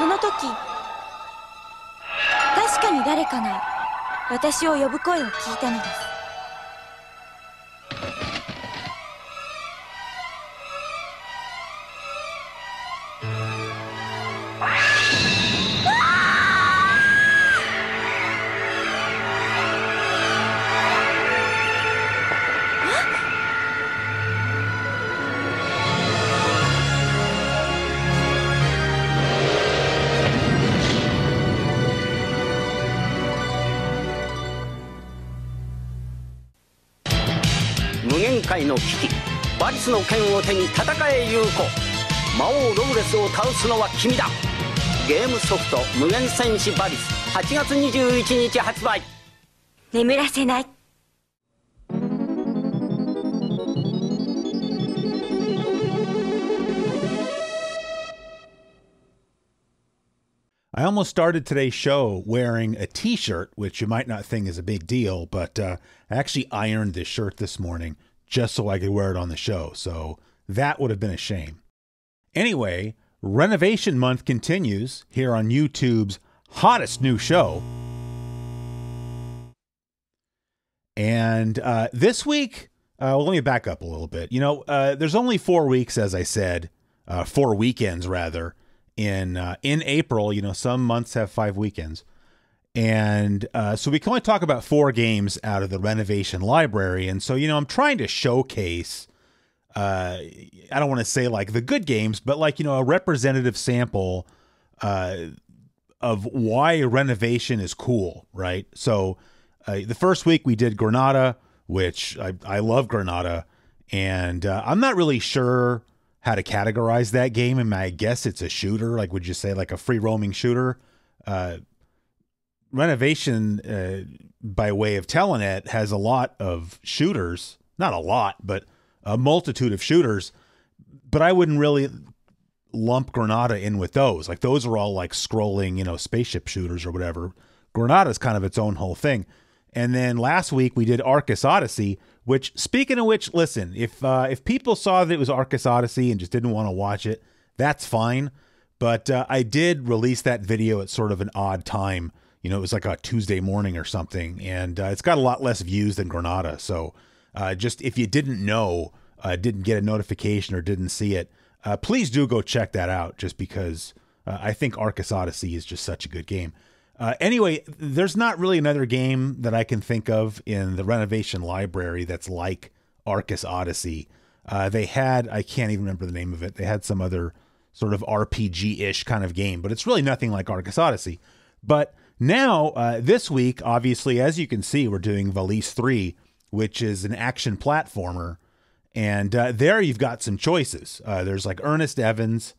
その時確かに誰かが私を呼ぶ声を聞いたのです。スの剣を手に戦え優子魔王ロブレスを倒すのは君だゲームソフト「無限戦士バリス」8月21日発売眠らせない I almost started today's show wearing a t shirt, which you might not think is a big deal, but uh, I actually ironed this shirt this morning just so I could wear it on the show. So that would have been a shame. Anyway, Renovation Month continues here on YouTube's hottest new show. And uh, this week, uh, well, let me back up a little bit. You know, uh, there's only four weeks, as I said, uh, four weekends rather, in uh, in April. You know, some months have five weekends, and uh, so we can only talk about four games out of the renovation library. And so, you know, I'm trying to showcase. Uh, I don't want to say like the good games, but like you know, a representative sample uh, of why renovation is cool, right? So, uh, the first week we did Granada, which I I love Granada, and uh, I'm not really sure how to categorize that game. And I guess it's a shooter. Like, would you say like a free roaming shooter? Uh, Renovation, uh, by way of telling it, has a lot of shooters. Not a lot, but a multitude of shooters. But I wouldn't really lump Granada in with those. Like those are all like scrolling, you know, spaceship shooters or whatever. Granada's kind of its own whole thing. And then last week we did Arcus Odyssey, which speaking of which, listen, if uh, if people saw that it was Arcus Odyssey and just didn't want to watch it, that's fine. But uh, I did release that video at sort of an odd time. You know, it was like a Tuesday morning or something, and uh, it's got a lot less views than Granada. So, uh, just if you didn't know, uh, didn't get a notification or didn't see it, uh, please do go check that out. Just because uh, I think Arcus Odyssey is just such a good game. Uh, anyway, there's not really another game that I can think of in the renovation library that's like Arcus Odyssey. They had, I can't even remember the name of it. They had some other sort of RPG ish kind of game, but it's really nothing like Arcus Odyssey. But now, uh, this week, obviously, as you can see, we're doing Valis 3, which is an action platformer. And uh, there you've got some choices. Uh, there's like Ernest Evans,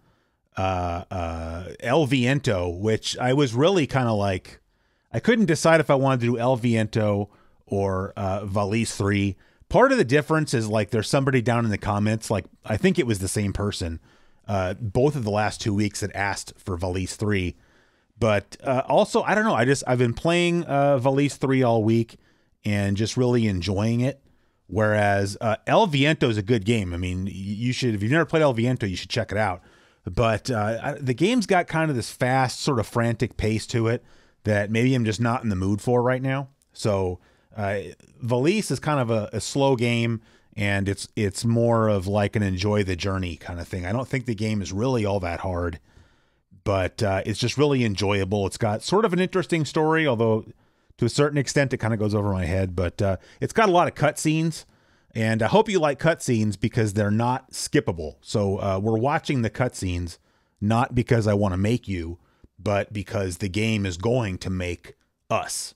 uh, uh, El Viento, which I was really kind of like, I couldn't decide if I wanted to do El Viento or uh, Valis 3. Part of the difference is like there's somebody down in the comments, like I think it was the same person, both of the last two weeks that asked for Valis 3. But uh, also, I don't know. I just, I've been playing uh, Valis 3 all week and just really enjoying it. Whereas uh, El Viento is a good game. I mean, you should, if you've never played El Viento, you should check it out. But uh, the game's got kind of this fast, sort of frantic pace to it that maybe I'm just not in the mood for right now. So uh, Valis is kind of a, a slow game, and it's it's more of like an enjoy the journey kind of thing. I don't think the game is really all that hard, but uh, it's just really enjoyable. It's got sort of an interesting story, although to a certain extent it kind of goes over my head. But uh, it's got a lot of cutscenes. And I hope you like cutscenes because they're not skippable. So uh, we're watching the cutscenes not because I want to make you, but because the game is going to make us.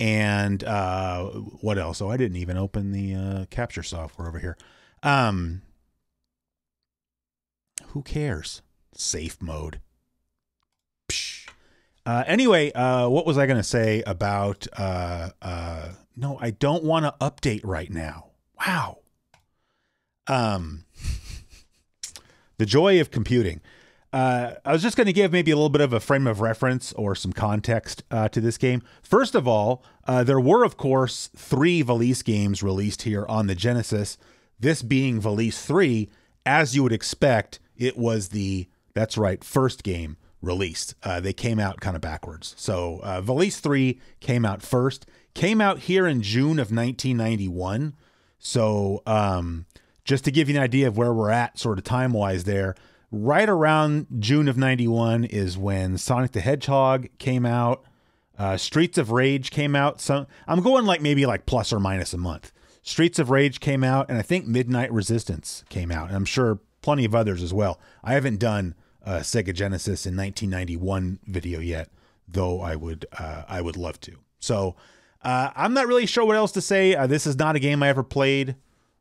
And uh, what else? Oh, I didn't even open the uh, capture software over here. Um, who cares? Safe mode. Uh, anyway, uh, what was I going to say about? Uh, uh, no, I don't want to update right now. Wow. Um, the joy of computing. Uh, I was just going to give maybe a little bit of a frame of reference or some context uh, to this game. First of all, uh, there were, of course, three Valis games released here on the Genesis. This being Valis 3, as you would expect, it was the, that's right, first game released. Uh, they came out kind of backwards. So uh, Valis 3 came out first, came out here in June of 1991. So um, just to give you an idea of where we're at, sort of time wise, there, right around June of 91 is when Sonic the Hedgehog came out. Uh, Streets of Rage came out. So I'm going like maybe like plus or minus a month. Streets of Rage came out, and I think Midnight Resistance came out, and I'm sure plenty of others as well. I haven't done Sega Genesis in 1991 video yet, though I would uh, I would love to. So uh, I'm not really sure what else to say. Uh, this is not a game I ever played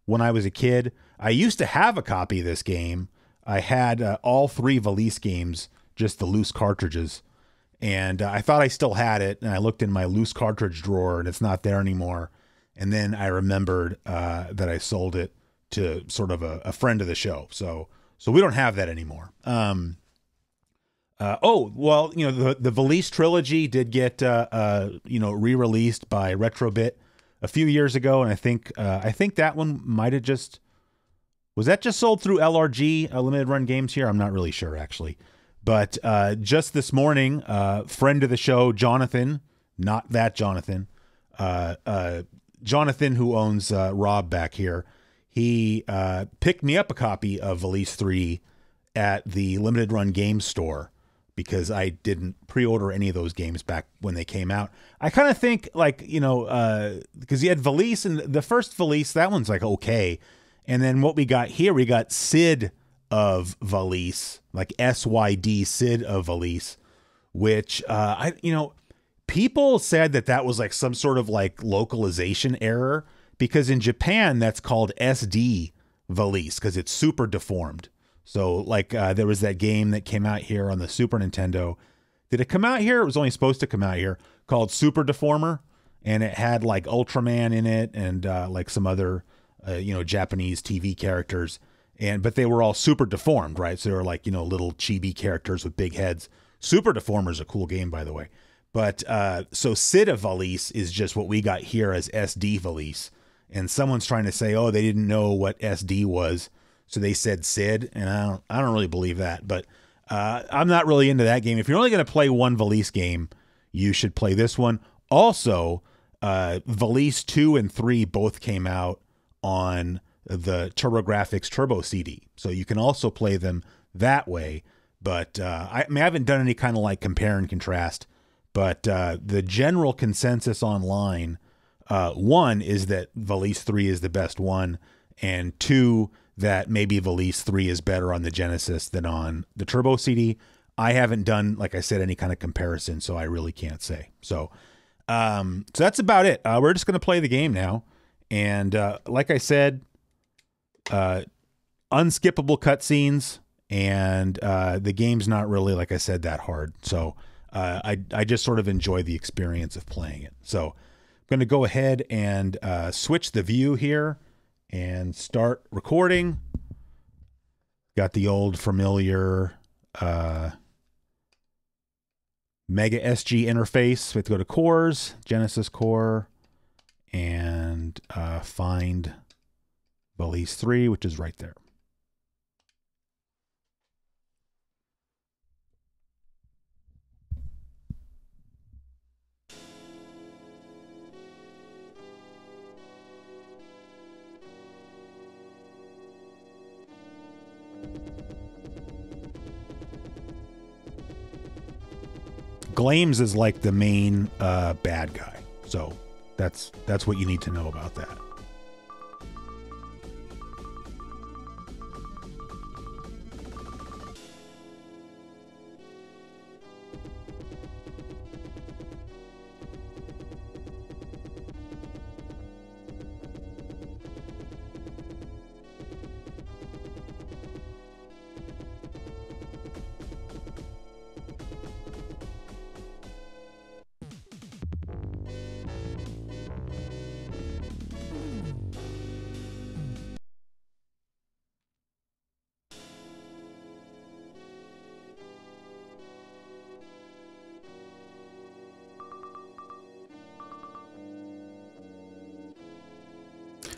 when I was a kid. I used to have a copy of this game. I had uh, all three Valis games, just the loose cartridges, and uh, I thought I still had it. And I looked in my loose cartridge drawer, and it's not there anymore. And then I remembered uh, that I sold it to sort of a, a, friend of the show. So so we don't have that anymore. Um, uh, oh well, you know the the Valis trilogy did get uh, uh, you know re released by Retrobit a few years ago, and I think uh, I think that one might have just was that just sold through LRG uh, limited run games here. I'm not really sure actually, but uh, just this morning, friend of the show Jonathan, not that Jonathan, Jonathan who owns Rob back here he uh, picked me up a copy of Valis 3 at the limited run game store because I didn't pre-order any of those games back when they came out. I kind of think like, you know, uh, because you had Valis and the first Valis, that one's like okay. And then what we got here, we got Sid of Valis, like SYD Sid of Valis, which uh, I, you know, people said that that was like some sort of like localization error because in Japan that's called SD Valis because it's super deformed. So like uh, there was that game that came out here on the Super Nintendo. Did it come out here? It was only supposed to come out here called Super Deformer, and it had like Ultraman in it and uh, like some other uh, you know Japanese TV characters. And but they were all super deformed, right? So they were like you know little chibi characters with big heads. Super Deformer is a cool game, by the way. But uh, so Sid Valis is just what we got here as SD Valis and someone's trying to say, oh, they didn't know what SD was, so they said SID, and I don't, I don't really believe that. But uh, I'm not really into that game. If you're only going to play one Valis game, you should play this one. Also, uh, Valis two and three both came out on the TurboGrafx Turbo CD, so you can also play them that way. But uh, I, I, mean, I haven't done any kind of like compare and contrast. But uh, the general consensus online uh, one is that Valis 3 is the best one, and two, that maybe Valis 3 is better on the Genesis than on the Turbo CD. I haven't done, like I said, any kind of comparison, so I really can't say. So, um, so that's about it. Uh, we're just going to play the game now. And uh, like I said, uh, unskippable cutscenes, and uh, the game's not really, like I said, that hard. So uh, I, I just sort of enjoy the experience of playing it. So, going to go ahead and uh, switch the view here and start recording. Got the old familiar uh, Mega SG interface. We have to go to cores, Genesis core, and uh, find Valis 3, which is right there. Glames is like the main uh, bad guy. So that's that's what you need to know about that.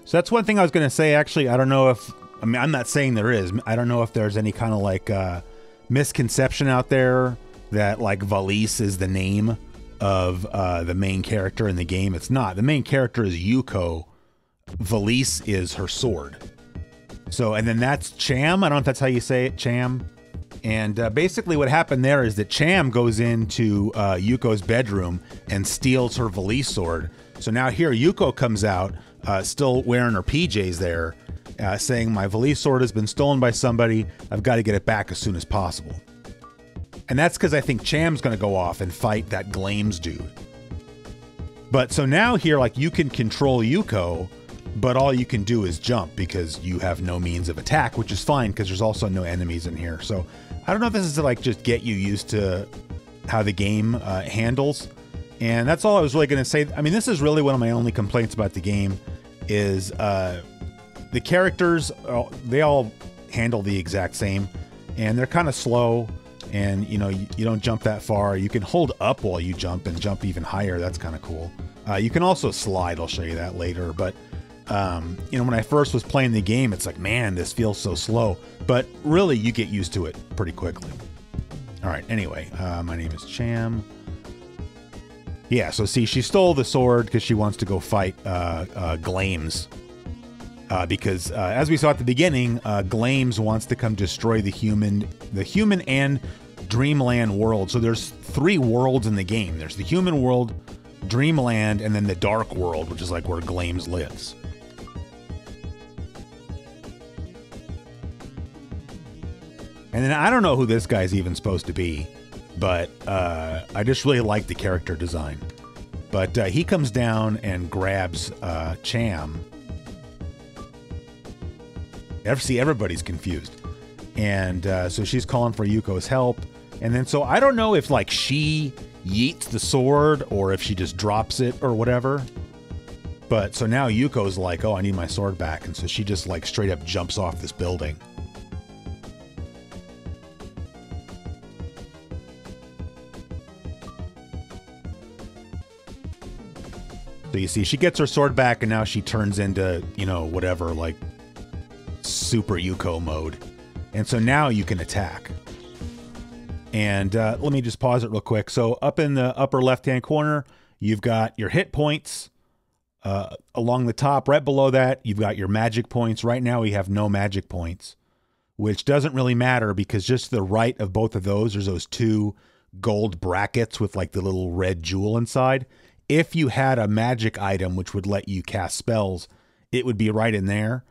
So that's one thing I was going to say. Actually, I don't know if I mean I'm not saying there is. I don't know if there's any kind of like uh, misconception out there that like Valis is the name of uh, the main character in the game. It's not. The main character is Yuko. Valis is her sword. So, and then that's Cham. I don't know if that's how you say it, Cham. And uh, basically, what happened there is that Cham goes into uh, Yuko's bedroom and steals her Valis sword. So now here, Yuko comes out, uh, still wearing her PJs there, uh, saying, My Valis sword has been stolen by somebody. I've got to get it back as soon as possible. And that's because I think Cham's going to go off and fight that Glames dude. But so now here, like, you can control Yuko, but all you can do is jump because you have no means of attack, which is fine because there's also no enemies in here. So I don't know if this is to like just get you used to how the game uh, handles. And that's all I was really going to say. I mean, this is really one of my only complaints about the game is uh, the characters. uh, They all handle the exact same, and they're kind of slow. And you know, you, you don't jump that far. You can hold up while you jump and jump even higher. That's kind of cool. Uh, you can also slide. I'll show you that later. But um, you know, when I first was playing the game, it's like, man, this feels so slow. But really, you get used to it pretty quickly. All right. Anyway, uh, my name is Cham. Yeah. So see, she stole the sword because she wants to go fight uh, uh, Glames. Uh, because uh, as we saw at the beginning, uh, Glames wants to come destroy the human, the human and Dreamland world. So there's three worlds in the game. There's the human world, Dreamland, and then the dark world, which is like where Glames lives. And then I don't know who this guy's even supposed to be, but uh, I just really like the character design. But uh, he comes down and grabs uh, Cham. See everybody's confused, and uh, so she's calling for Yuko's help. And then so I don't know if like she yeets the sword or if she just drops it or whatever. But so now Yuko's like, "Oh, I need my sword back," and so she just like straight up jumps off this building. So you see, she gets her sword back, and now she turns into, you know, whatever, like super Yuko mode. And so now you can attack. And uh, let me just pause it real quick. So up in the upper left hand corner, you've got your hit points. Uh, along the top, right below that, you've got your magic points. Right now, we have no magic points, which doesn't really matter because just to the right of both of those, there's those two gold brackets with like the little red jewel inside if you had a magic item which would let you cast spells, it would be right in there.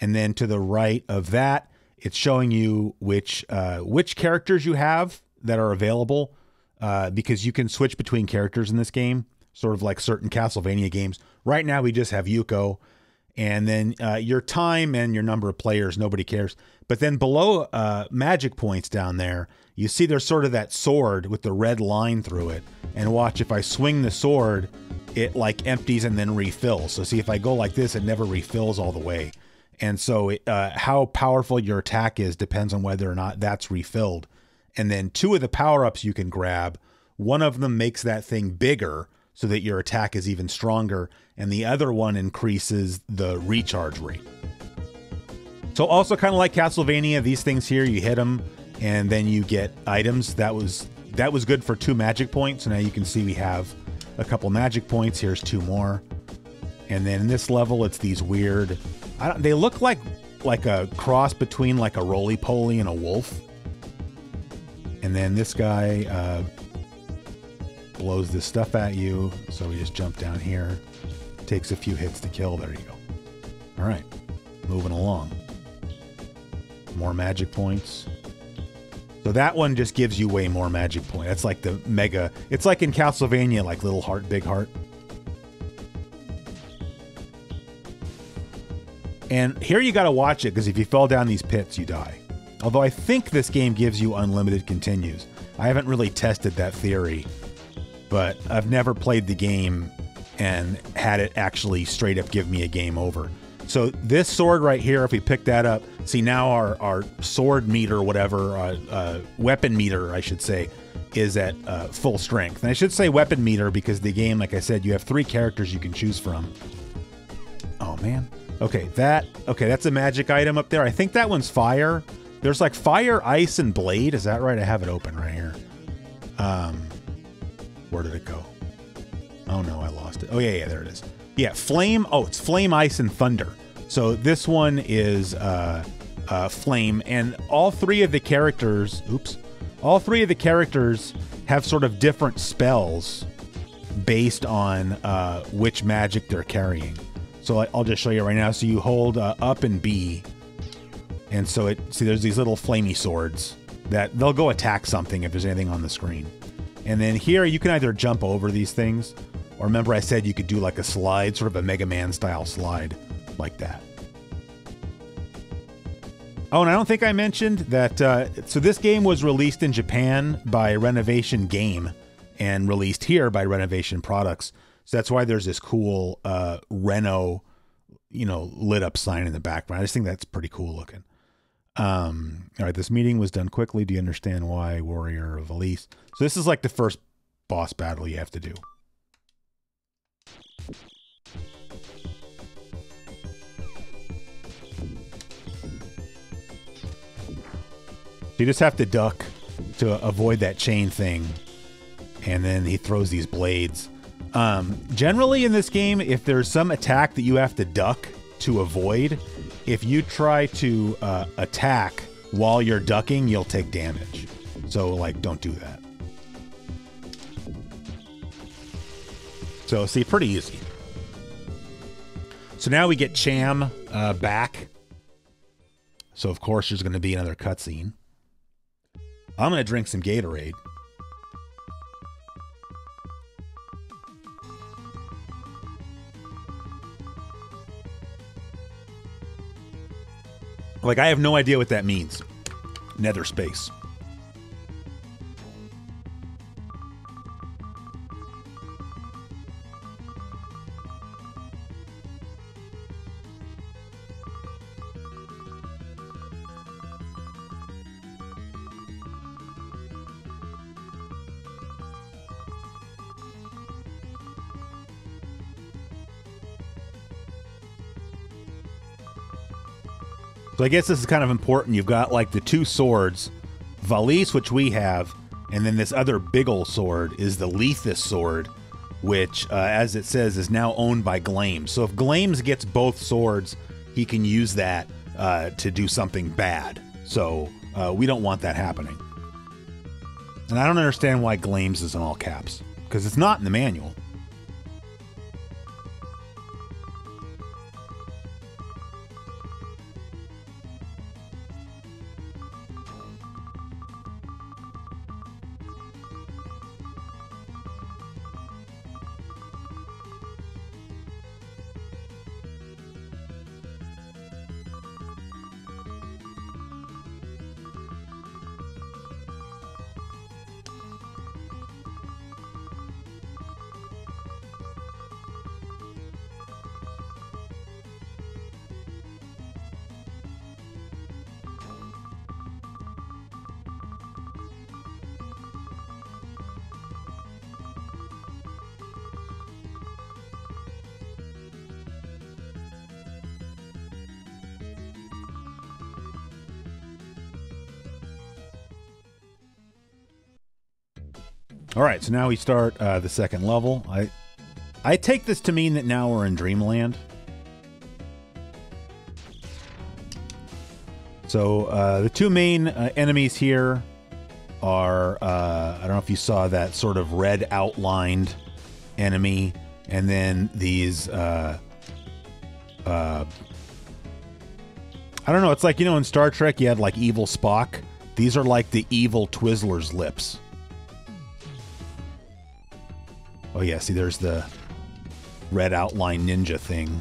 And then to the right of that, it's showing you which uh, which characters you have that are available uh, because you can switch between characters in this game, sort of like certain Castlevania games. Right now, we just have Yuko, and then uh, your time and your number of players, nobody cares. But then below uh, magic points down there, you see there's sort of that sword with the red line through it. And watch if I swing the sword, it like empties and then refills. So see if I go like this, it never refills all the way. And so uh, how powerful your attack is depends on whether or not that's refilled. And then two of the power ups you can grab, one of them makes that thing bigger so that your attack is even stronger, and the other one increases the recharge rate. So also kind of like Castlevania, these things here, you hit them and then you get items. That was that was good for two magic points. So now you can see we have a couple magic points. Here's two more. And then in this level, it's these weird. They look like like a cross between like a roly poly and a wolf. And then this guy uh, blows this stuff at you. So we just jump down here. Takes a few hits to kill. There you go. All right, moving along. More magic points. So that one just gives you way more magic point. That's like the mega. It's like in Castlevania, like little heart, big heart. And here you got to watch it because if you fall down these pits, you die. Although I think this game gives you unlimited continues. I haven't really tested that theory, but I've never played the game and had it actually straight up give me a game over. So this sword right here, if we pick that up, see now our, our sword meter, whatever, uh, uh, weapon meter, I should say, is at uh, full strength. And I should say weapon meter because the game, like I said, you have three characters you can choose from. Oh man. Okay, that okay, that's a magic item up there. I think that one's fire. There's like fire, ice, and blade. Is that right? I have it open right here. Um, where did it go? Oh no, I lost it. Oh yeah, yeah, there it is. Yeah, flame. Oh, it's flame, ice, and thunder. So this one is uh, uh, flame, and all three of the characters. Oops, all three of the characters have sort of different spells based on uh, which magic they're carrying. So I'll just show you right now. So you hold uh, up and B, and so it see there's these little flamey swords that they'll go attack something if there's anything on the screen. And then here you can either jump over these things, or remember I said you could do like a slide, sort of a Mega Man style slide, like that. Oh, and I don't think I mentioned that. Uh, so this game was released in Japan by Renovation Game and released here by Renovation Products. So that's why there's this cool uh, Reno, you know, lit up sign in the background. I just think that's pretty cool looking. Um, all right, this meeting was done quickly. Do you understand why Warrior of Valis? So this is like the first boss battle you have to do. You just have to duck to avoid that chain thing, and then he throws these blades. Um, generally, in this game, if there's some attack that you have to duck to avoid, if you try to uh, attack while you're ducking, you'll take damage. So, like, don't do that. So, see, pretty easy. So now we get Cham uh, back. So, of course, there's going to be another cutscene. I'm going to drink some Gatorade. Like, I have no idea what that means. Nether space. I guess this is kind of important. You've got like the two swords, Valis, which we have, and then this other big ol' sword is the Lethus sword, which, uh, as it says, is now owned by Glames. So if Glames gets both swords, he can use that uh, to do something bad. So uh, we don't want that happening. And I don't understand why Glames is in all caps because it's not in the manual. All right, so now we start uh, the second level. I I take this to mean that now we're in Dreamland. So uh, the two main uh, enemies here are uh, I don't know if you saw that sort of red outlined enemy, and then these. Uh, uh, I don't know. It's like you know in Star Trek you had like evil Spock. These are like the evil Twizzler's lips. Oh yeah, see there's the red outline ninja thing.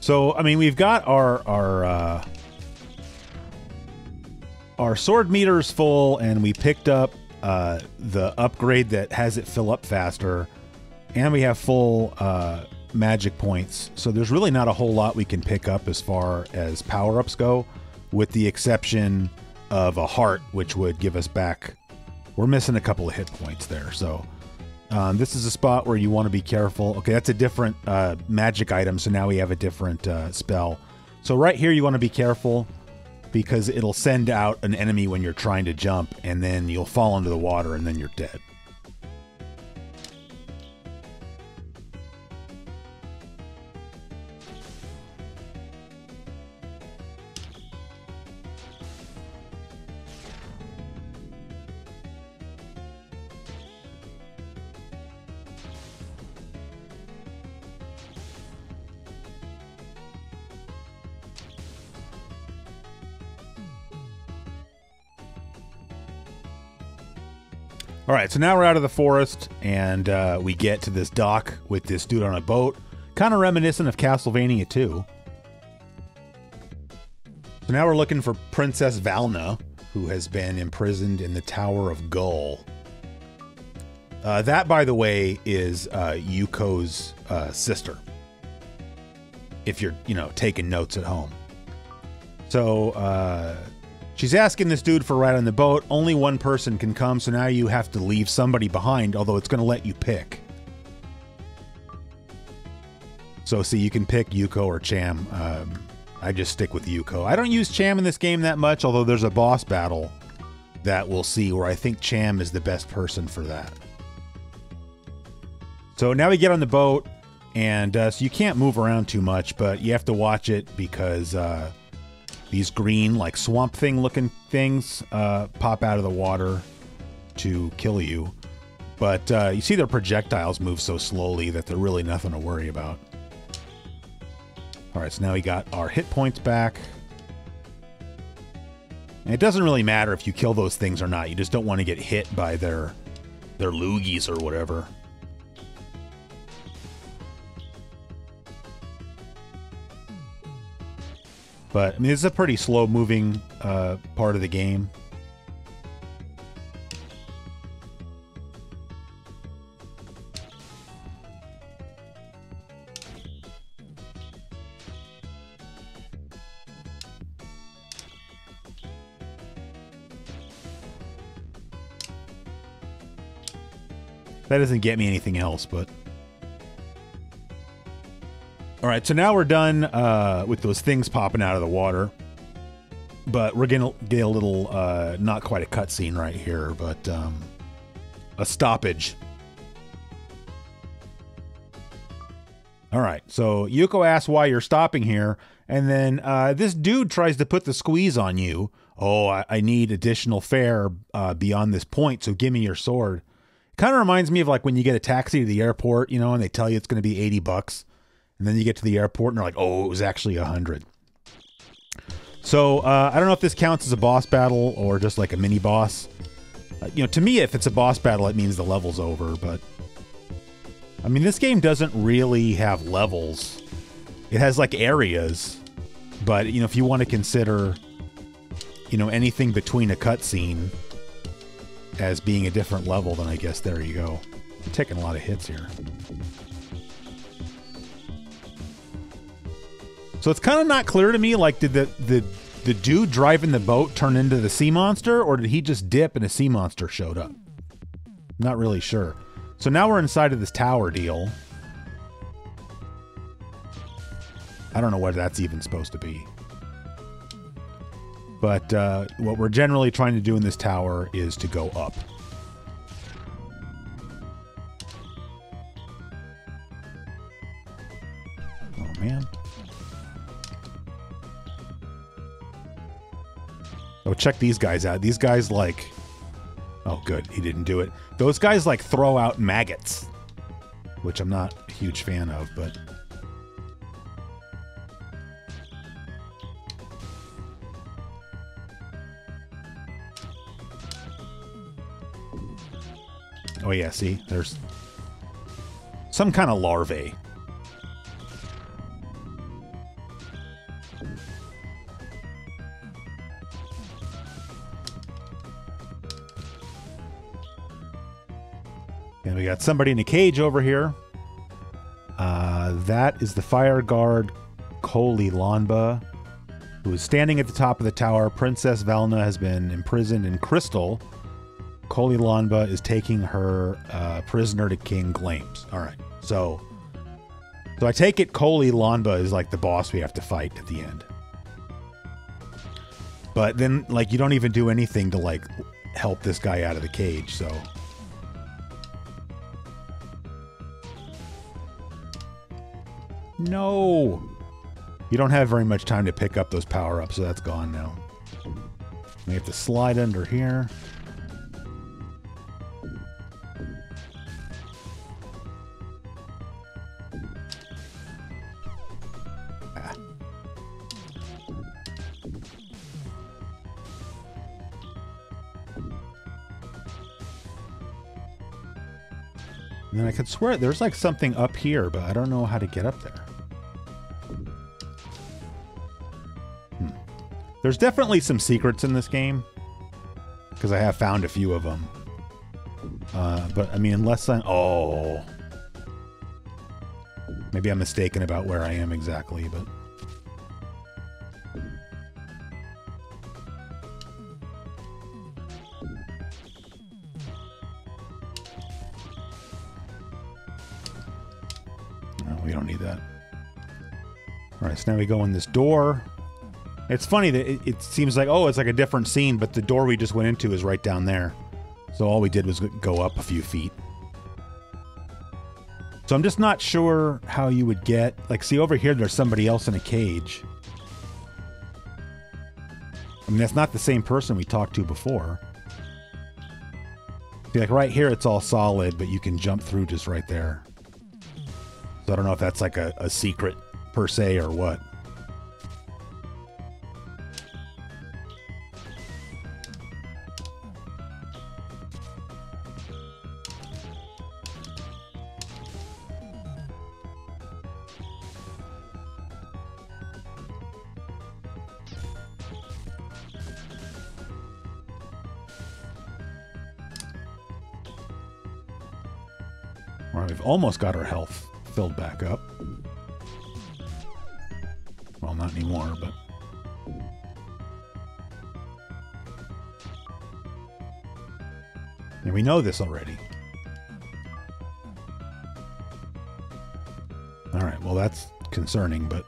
So I mean, we've got our our uh, our sword meters full, and we picked up uh, the upgrade that has it fill up faster, and we have full uh, magic points. So there's really not a whole lot we can pick up as far as power ups go, with the exception of a heart, which would give us back we're missing a couple of hit points there. So um, this is a spot where you want to be careful. Okay, that's a different uh, magic item. So now we have a different uh, spell. So right here, you want to be careful because it'll send out an enemy when you're trying to jump, and then you'll fall into the water, and then you're dead. So now we're out of the forest and uh, we get to this dock with this dude on a boat, kind of reminiscent of Castlevania 2. So now we're looking for Princess Valna, who has been imprisoned in the Tower of Gull. Uh, that, by the way, is uh, Yuko's uh, sister. If you're, you know, taking notes at home. So uh, she's asking this dude for a ride on the boat. Only one person can come, so now you have to leave somebody behind, although it's going to let you pick. So, see, you can pick Yuko or Cham. Um, I just stick with Yuko. I don't use Cham in this game that much, although there's a boss battle that we'll see where I think Cham is the best person for that. So now we get on the boat, and uh, so you can't move around too much, but you have to watch it because uh, these green, like swamp thing looking things uh, pop out of the water to kill you. But uh, you see their projectiles move so slowly that they're really nothing to worry about. All right, so now we got our hit points back. And it doesn't really matter if you kill those things or not. You just don't want to get hit by their their loogies or whatever. But I mean, it's a pretty slow moving uh, part of the game. That doesn't get me anything else, but. All right, so now we're done uh, with those things popping out of the water. But we're to get a little, uh, not quite a cutscene right here, but um, a stoppage. All right, so Yuko asks why you're stopping here, and then uh, this dude tries to put the squeeze on you. Oh, I, I need additional fare uh, beyond this point, so give me your sword. Kind of reminds me of like when you get a taxi to the airport, you know, and they tell you it's going to be 80 bucks. And then you get to the airport and they're like, oh, it was actually a 100. So uh, I don't know if this counts as a boss battle or just like a mini boss. Uh, you know, to me, if it's a boss battle, it means the level's over. But I mean, this game doesn't really have levels. It has like areas. But, you know, if you want to consider, you know, anything between a cutscene as being a different level, then I guess there you go. I'm taking a lot of hits here. So it's kind of not clear to me. Like, did the the the dude driving the boat turn into the sea monster, or did he just dip and a sea monster showed up? Not really sure. So now we're inside of this tower deal. I don't know what that's even supposed to be. But uh, what we're generally trying to do in this tower is to go up. Oh, man. Oh, check these guys out. These guys, like... Oh, good. He didn't do it. Those guys, like, throw out maggots. Which I'm not a huge fan of, but... Oh yeah, see? There's some kind of larvae. Got somebody in a cage over here. Uh, that is the fire guard Koli Lanba, who is standing at the top of the tower. Princess Valna has been imprisoned in crystal Kolilanba is taking her uh, prisoner to King Glames. All right. So, so I take it Kolilanba is like the boss we have to fight at the end. But then, like, you don't even do anything to like help this guy out of the cage. So, no, you don't have very much time to pick up those power ups, so that's gone now. We have to slide under here. Ah. And then I could swear there's like something up here, but I don't know how to get up there. There's definitely some secrets in this game because I have found a few of them. Uh, but I mean, unless I oh, maybe I'm mistaken about where I am exactly, but. We don't need that. All right, so now we go in this door. It's funny that it, it seems like, oh, it's like a different scene, but the door we just went into is right down there. So all we did was go up a few feet. So I'm just not sure how you would get, like, see over here, there's somebody else in a cage. I mean, that's not the same person we talked to before. See, like right here, it's all solid, but you can jump through just right there. So I don't know if that's like a, a secret per se or what. Almost got our health filled back up. Well, not anymore, but. And we know this already. All right, well, that's concerning, but.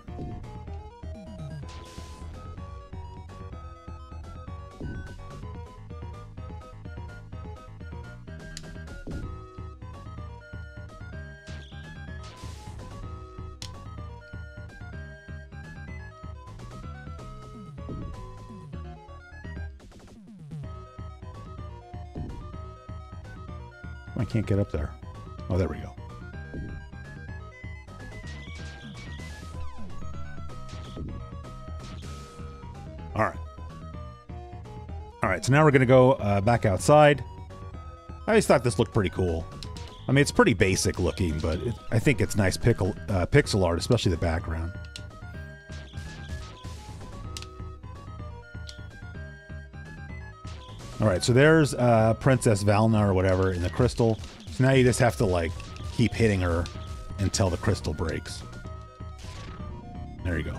Get up there. Oh, there we go. All right. All right, so now we're going to go uh, back outside. I always thought this looked pretty cool. I mean, it's pretty basic looking, but it, I think it's nice pickle, uh, pixel art, especially the background. All right, so there's uh, Princess Valna or whatever in the crystal. So now you just have to like keep hitting her until the crystal breaks. There you go.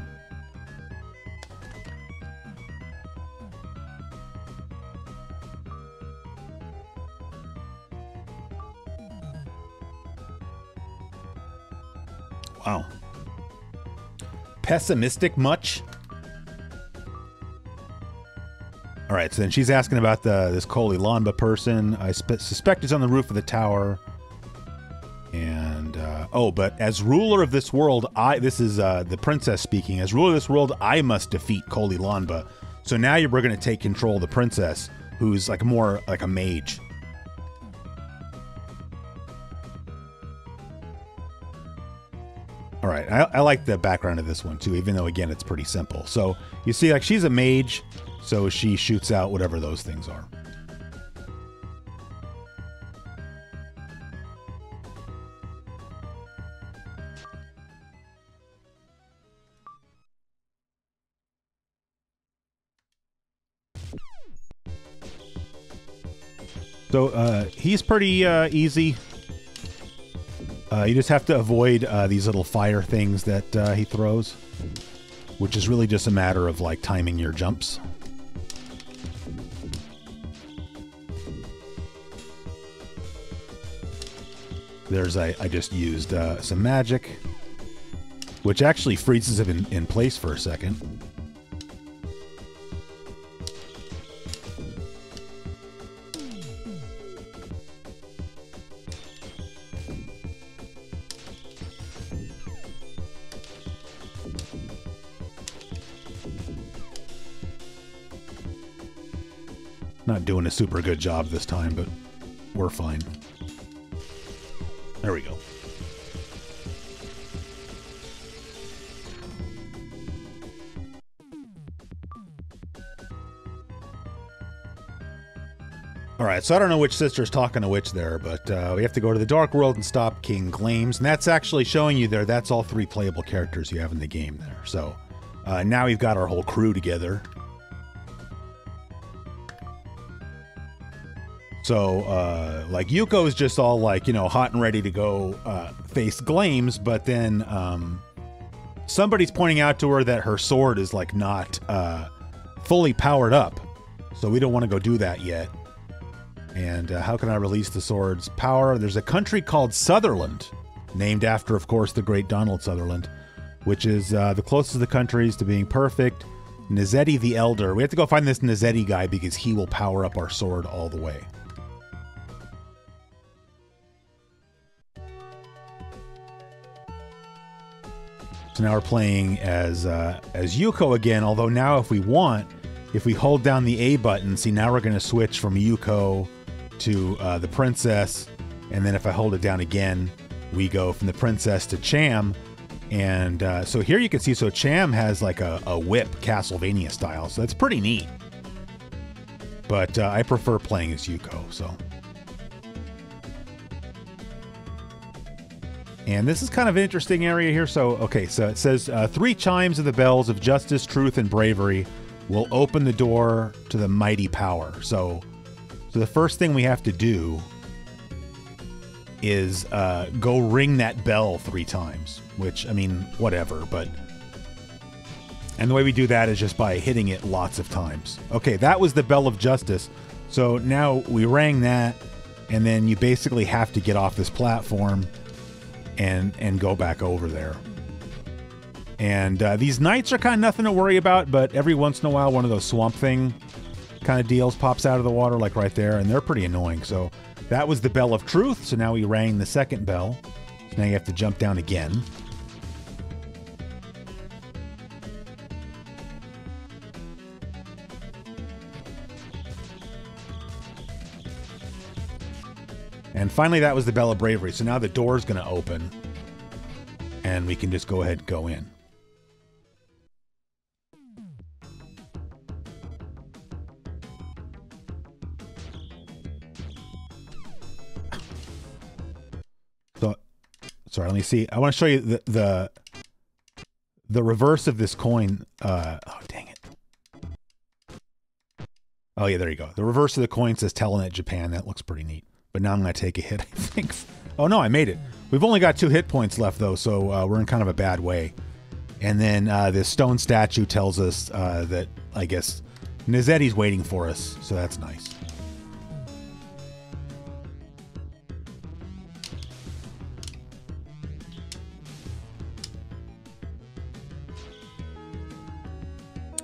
Wow. Pessimistic much? All right, so then she's asking about the this Kolilanba person. I spe- suspect it's on the roof of the tower. And uh, oh, but as ruler of this world, I this is uh, the princess speaking. As ruler of this world, I must defeat Kolilanba. So now you're going to take control of the princess, who's like more like a mage. All right, I, I like the background of this one too, even though again it's pretty simple. So you see, like she's a mage, so she shoots out whatever those things are. So uh, he's pretty uh, easy. Uh, you just have to avoid uh, these little fire things that uh, he throws, which is really just a matter of like timing your jumps. There's I, I just used uh, some magic, which actually freezes it in, in place for a second. Not doing a super good job this time, but we're fine. There we go. All right, so I don't know which sister's talking to which there, but uh, we have to go to the Dark World and stop King Glames, and that's actually showing you there. That's all three playable characters you have in the game there. So uh, now we've got our whole crew together. So, uh, like Yuko is just all like you know hot and ready to go uh, face Glames, but then um, somebody's pointing out to her that her sword is like not uh, fully powered up, so we don't want to go do that yet. And uh, how can I release the sword's power? There's a country called Sutherland, named after, of course, the great Donald Sutherland, which is uh, the closest of the countries to being perfect. Nizetti the Elder. We have to go find this Nizetti guy because he will power up our sword all the way. So now we're playing as uh, as Yuko again. Although now, if we want, if we hold down the A button, see now we're going to switch from Yuko to uh, the princess, and then if I hold it down again, we go from the princess to Cham. And uh, so here you can see, so Cham has like a, a whip, Castlevania style. So that's pretty neat. But uh, I prefer playing as Yuko. So. And this is kind of an interesting area here. So, okay, so it says uh, three chimes of the bells of justice, truth, and bravery will open the door to the mighty power. So, so the first thing we have to do is uh, go ring that bell three times. Which, I mean, whatever, but. And the way we do that is just by hitting it lots of times. Okay, that was the bell of justice. So now we rang that, and then you basically have to get off this platform and and go back over there. And uh, these knights are kind of nothing to worry about, but every once in a while, one of those swamp thing kind of deals pops out of the water, like right there, and they're pretty annoying. So that was the bell of truth. So now we rang the second bell. So now you have to jump down again. And finally, that was the Bell of Bravery. So now the door is going to open, and we can just go ahead and go in. So, sorry, let me see. I want to show you the the the reverse of this coin. Uh, oh, dang it. Oh, yeah, there you go. The reverse of the coin says Telenet Japan. That looks pretty neat. But now I'm going to take a hit, I think. Oh, no, I made it. We've only got two hit points left, though, so uh, we're in kind of a bad way. And then uh, this stone statue tells us uh, that, I guess, Nizetti's waiting for us, so that's nice.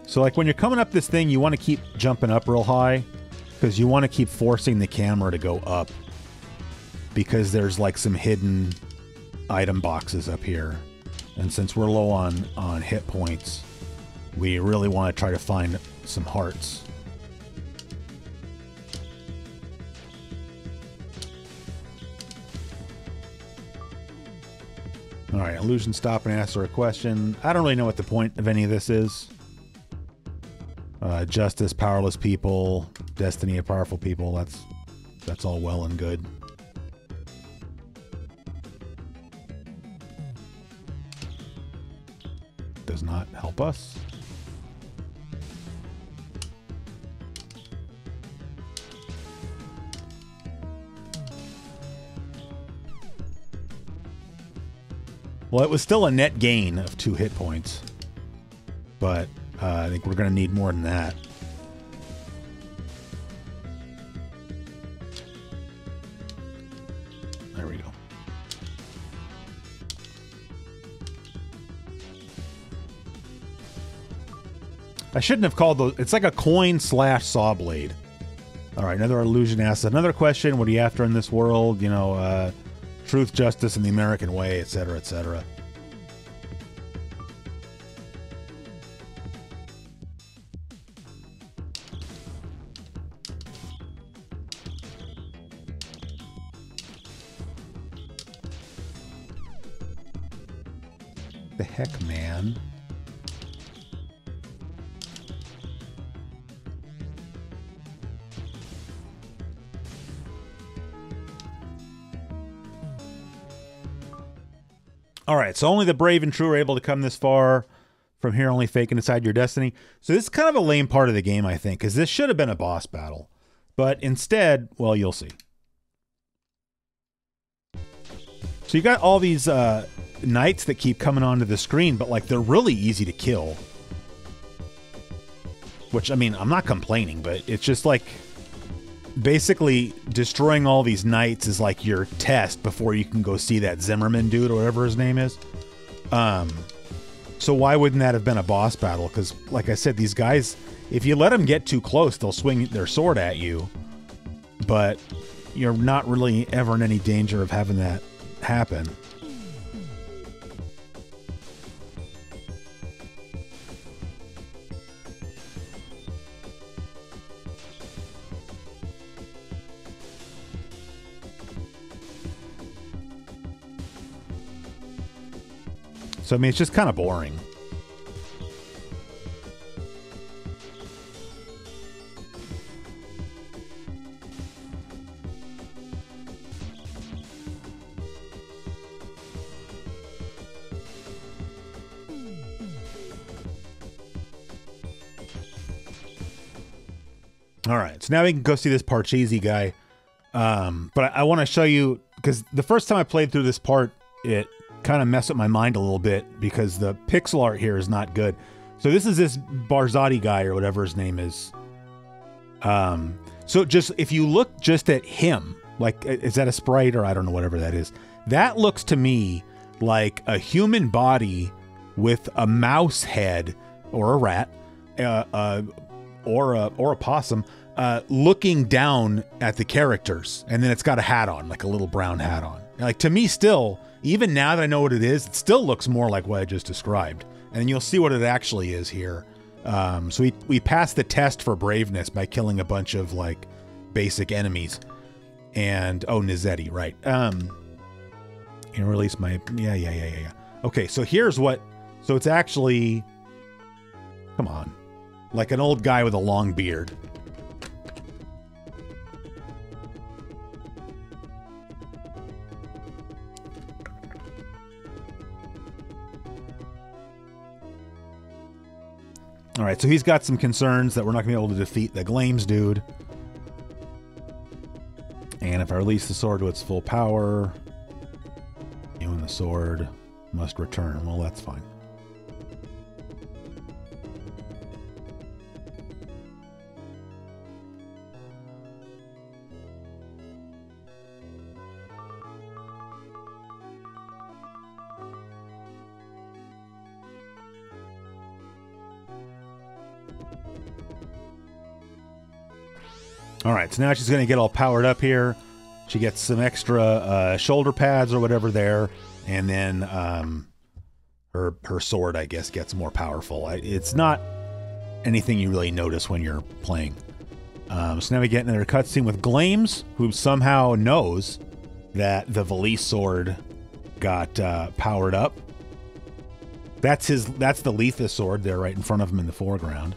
So, like, when you're coming up this thing, you want to keep jumping up real high because you want to keep forcing the camera to go up because there's like some hidden item boxes up here. And since we're low on, on hit points, we really want to try to find some hearts. All right, illusion stop and answer a question. I don't really know what the point of any of this is. Uh, justice, powerless people, destiny of powerful people. That's that's all well and good. Does not help us. Well, it was still a net gain of two hit points, but uh, I think we're going to need more than that. There we go. I shouldn't have called those. It's like a coin slash saw blade. All right, another illusion asks another question. What are you after in this world? You know, uh, truth, justice, and the American way, etc., etc. All right, so only the brave and true are able to come this far. From here, only fake and decide your destiny. So this is kind of a lame part of the game, I think, because this should have been a boss battle, but instead, well, you'll see. So you got all these uh, knights that keep coming onto the screen, but like they're really easy to kill. Which I mean, I'm not complaining, but it's just like basically destroying all these knights is like your test before you can go see that Zimmerman dude or whatever his name is. Um, so why wouldn't that have been a boss battle? Because like I said, these guys, if you let them get too close, they'll swing their sword at you. But you're not really ever in any danger of having that happen. So I mean, it's just kind of boring. All right, so now we can go see this Parcheesi guy. Um, but I, I want to show you because the first time I played through this part, it kind of mess up my mind a little bit because the pixel art here is not good. So this is this Barzati guy or whatever his name is. Um, so just if you look just at him, like is that a sprite or I don't know whatever that is. That looks to me like a human body with a mouse head or a rat, uh, uh, or a or a possum, uh, looking down at the characters, and then it's got a hat on, like a little brown hat on. Like to me, still, even now that I know what it is, it still looks more like what I just described. And you'll see what it actually is here. Um, so we we passed the test for braveness by killing a bunch of like basic enemies. And oh, Nizetti, right? Um, know, release my yeah yeah yeah yeah yeah. Okay, so here's what. So it's actually, come on, like an old guy with a long beard. All right, so he's got some concerns that we're not going to be able to defeat the Glames dude. And if I release the sword to its full power, you and the sword must return. Well, that's fine. All right, so now she's going to get all powered up here. She gets some extra uh, shoulder pads or whatever there, and then um, her her sword, I guess, gets more powerful. It's not anything you really notice when you're playing. Um, so now we get another cutscene with Glames, who somehow knows that the Valise sword got uh, powered up. That's his. That's the Letha sword there, right in front of him in the foreground.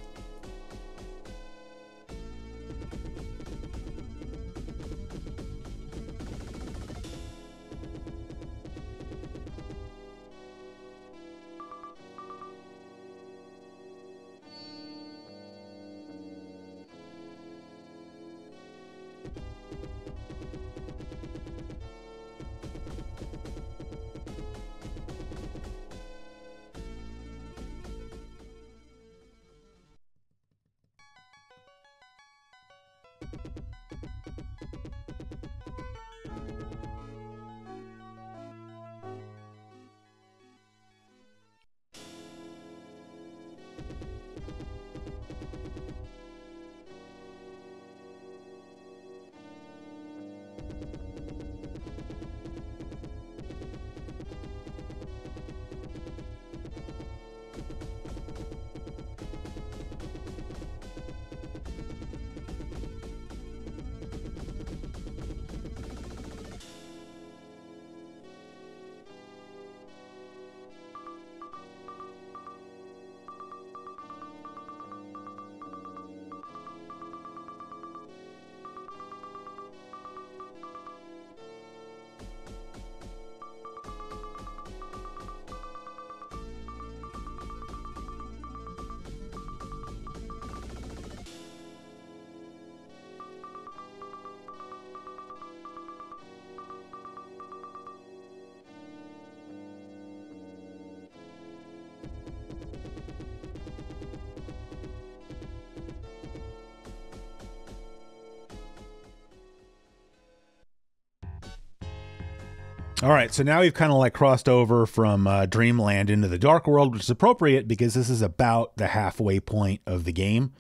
All right, so now we've kind of like crossed over from uh, Dreamland into the Dark World, which is appropriate because this is about the halfway point of the game.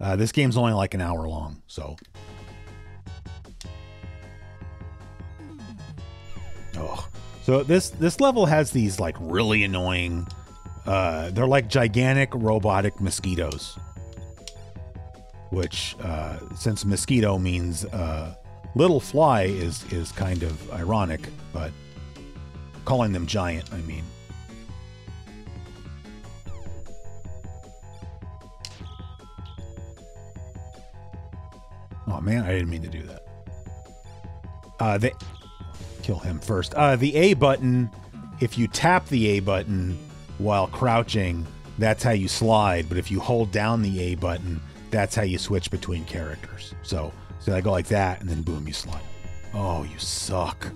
Uh, this game's only like an hour long, so. Oh, so this this level has these like really annoying. Uh, they're like gigantic robotic mosquitoes, which uh, since mosquito means uh, little fly is is kind of ironic, but calling them giant, I mean. Oh man, I didn't mean to do that. Uh, the kill him first. Uh, the A button. If you tap the A button while crouching, that's how you slide. But if you hold down the A button, that's how you switch between characters. So, so I go like that, and then boom, you slide. Oh, you suck.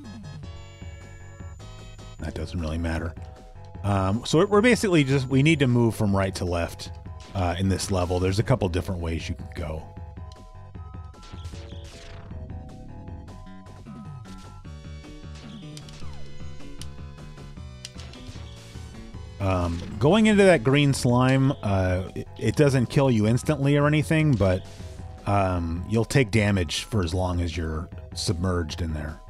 That doesn't really matter. Um, so we're basically just we need to move from right to left uh, in this level. There's a couple different ways you can go. Um, going into that green slime, uh, it, it, doesn't kill you instantly or anything, but um, you'll take damage for as long as you're submerged in there.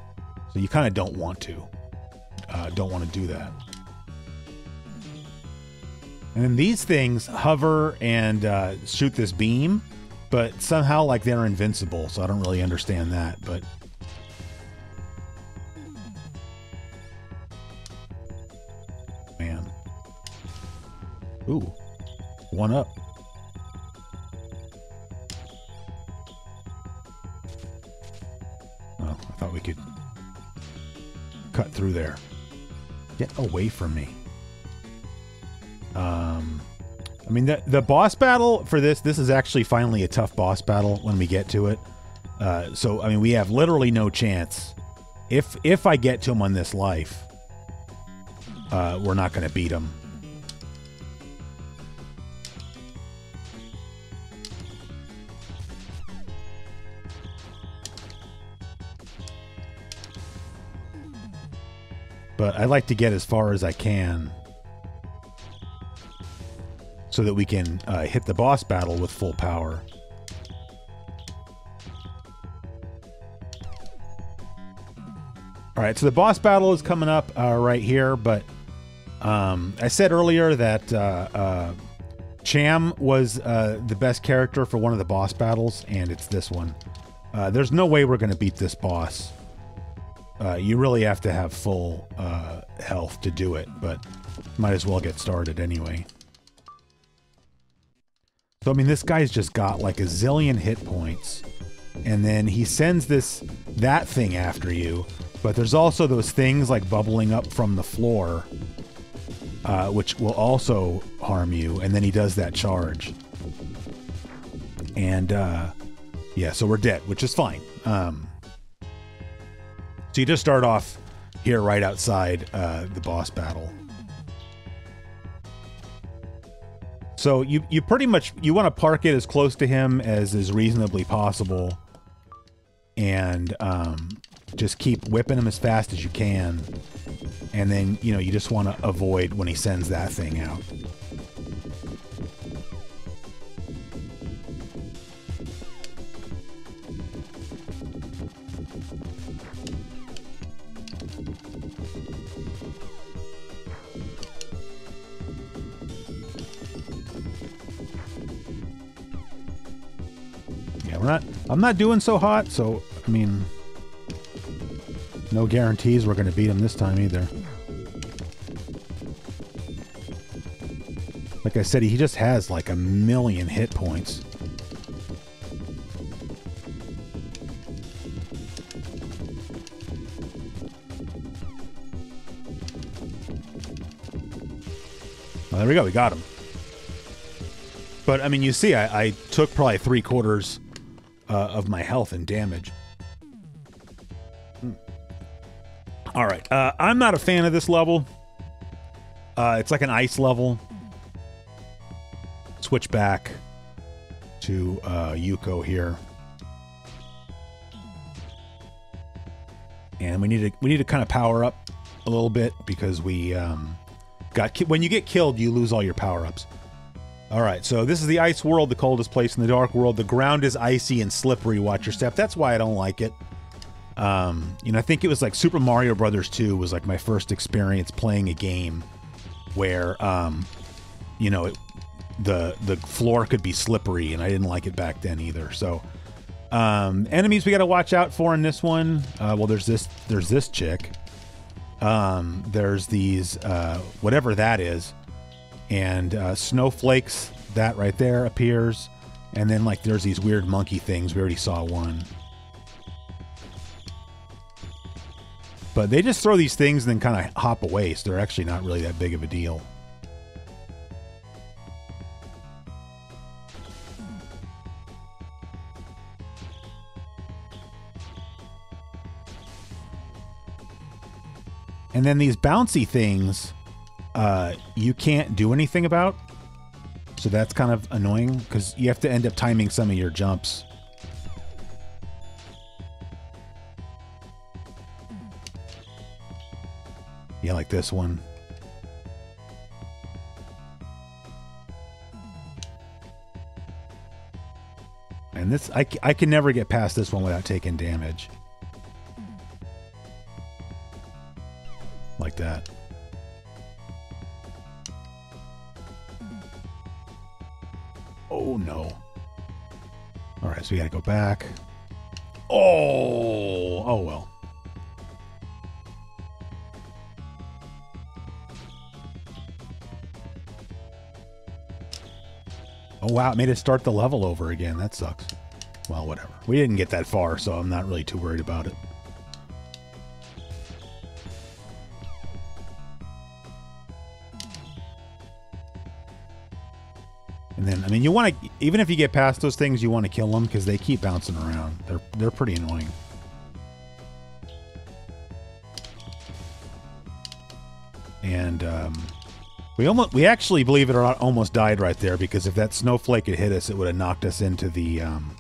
So you kind of don't want to. Uh, don't want to do that. And then these things hover and uh, shoot this beam, but somehow like they're invincible. So I don't really understand that, but man, ooh, one up. Oh, I thought we could cut through there. Get away from me. Um, I mean, the, the boss battle for this, this is actually finally a tough boss battle when we get to it. Uh, so, I mean, we have literally no chance. If if I get to him on this life, uh, we're not going to beat him. But I like to get as far as I can so that we can uh, hit the boss battle with full power. All right, so the boss battle is coming up uh, right here, but um, I said earlier that uh, uh Cham was uh, the best character for one of the boss battles, and it's this one. Uh, there's no way we're going to beat this boss uh, you really have to have full uh, health to do it, but might as well get started anyway. So, I mean, this guy's just got like a zillion hit points, and then he sends this, that thing after you, but there's also those things like bubbling up from the floor, uh, which will also harm you, and then he does that charge. And, uh, yeah, so we're dead, which is fine. Um, so you just start off here right outside uh, the boss battle. So you you pretty much you want to park it as close to him as is reasonably possible, and um, just keep whipping him as fast as you can, and then you know you just want to avoid when he sends that thing out. We're not. I'm not doing so hot, so I mean, no guarantees we're going to beat him this time either. Like I said, he just has like a million hit points. Well, there we go. We got him. But I mean, you see, I, I took probably three quarters uh, of my health and damage. Hmm. All right. Uh, I'm not a fan of this level. Uh, it's like an ice level. Switch back to uh, Yuko here. And we need to we need to kind of power up a little bit because we um, got when you get killed, you lose all your power ups. All right, so this is the ice world, the coldest place in the dark world. The ground is icy and slippery. Watch your step. That's why I don't like it. Um, you know, I think it was like Super Mario Brothers 2 was like my first experience playing a game where, um, you know, it, the the floor could be slippery, and I didn't like it back then either. So, um, enemies we got to watch out for in this one. Uh, well, there's this there's this chick. Um, there's these uh, whatever that is, and uh, snowflakes. That right there appears, and then like there's these weird monkey things. We already saw one. But they just throw these things and then kind of hop away, so they're actually not really that big of a deal. And then these bouncy things, uh, you can't do anything about. So that's kind of annoying because you have to end up timing some of your jumps. Yeah, like this one. And this, I, I can never get past this one without taking damage. Like that. So we gotta go back. Oh! Oh well. Oh wow, it made it start the level over again. That sucks. Well, whatever. We didn't get that far, so I'm not really too worried about it. I mean, you want to, even if you get past those things, you want to kill them because they keep bouncing around. They're they're pretty annoying. And um, we almost, we actually, believe it or not, almost died right there because if that snowflake had hit us, it would have knocked us into the um,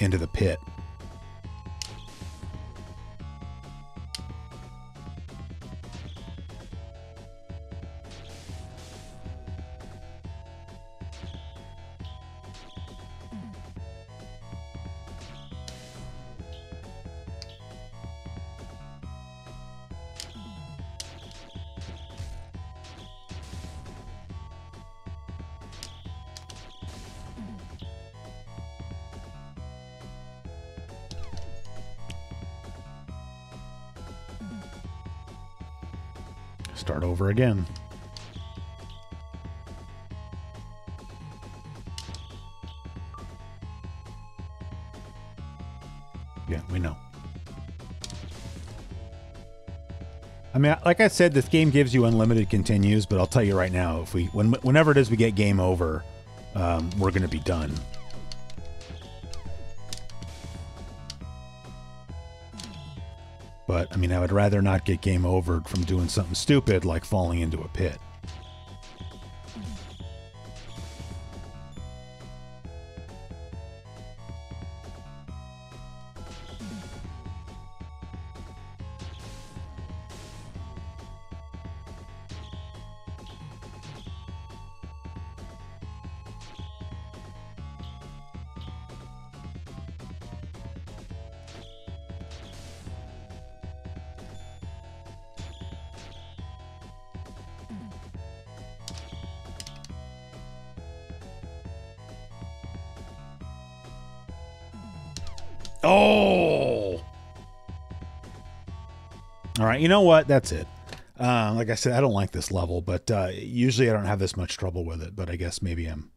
into the pit. Start over again. Yeah, we know. I mean, like I said, this game gives you unlimited continues, but I'll tell you right now, if we, when, whenever it is we get game over, um, we're going to be done. I mean, I would rather not get game over from doing something stupid like falling into a pit. Oh. All right, you know what? That's it. Uh, like I said, I don't like this level, but uh, usually I don't have this much trouble with it. But I guess maybe I'm.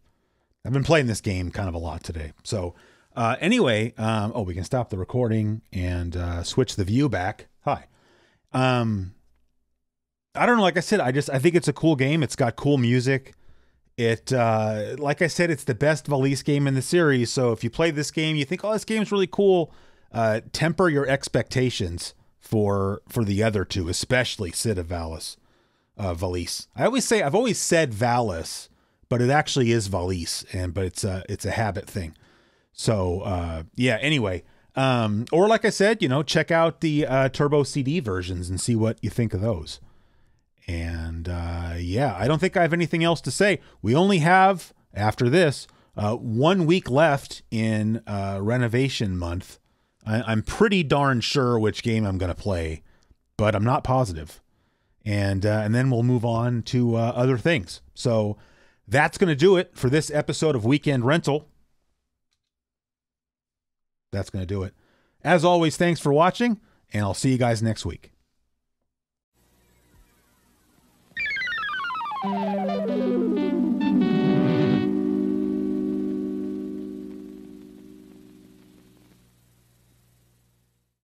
I've been playing this game kind of a lot today. So uh, anyway, um, oh, we can stop the recording and uh, switch the view back. Hi. Um, I don't know. Like I said, I just I think it's a cool game. It's got cool music. It, uh, like I said, it's the best Valise game in the series. So if you play this game, you think, oh, this game's really cool. Uh, temper your expectations for for the other two, especially Syd of Valis, uh, Valise. I always say I've always said Valis, but it actually is Valise, and but it's a it's a habit thing. So uh, yeah. Anyway, Um, or like I said, you know, check out the uh, Turbo CD versions and see what you think of those. And uh, yeah, I don't think I have anything else to say. We only have after this uh, one week left in uh, renovation month. I, I'm pretty darn sure which game I'm going to play, but I'm not positive. And uh, and then we'll move on to uh, other things. So that's going to do it for this episode of Weekend Rental. That's going to do it. As always, thanks for watching, and I'll see you guys next week.